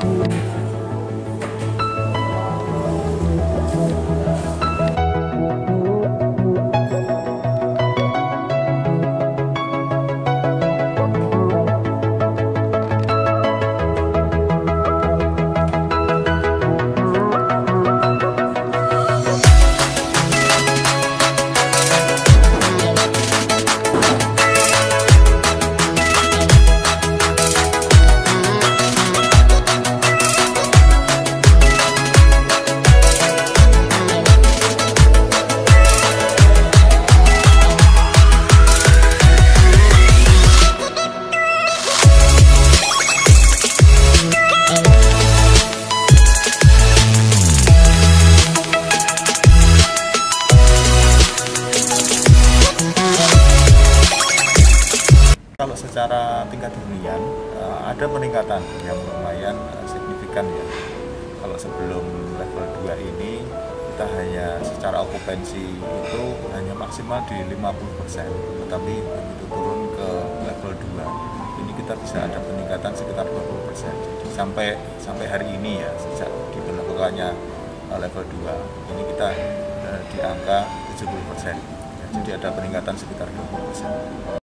Kalau tingkat hunian eh, ada peningkatan yang lumayan eh, signifikan ya. Kalau sebelum level 2 ini kita hanya secara okupansi itu hanya maksimal di 50%, tetapi begitu turun ke level 2 ini kita bisa ada peningkatan sekitar 20%. Jadi sampai sampai hari ini ya sejak diberlakukannya eh, level 2 ini kita eh, di angka 70%. Ya, jadi ada peningkatan sekitar 20%.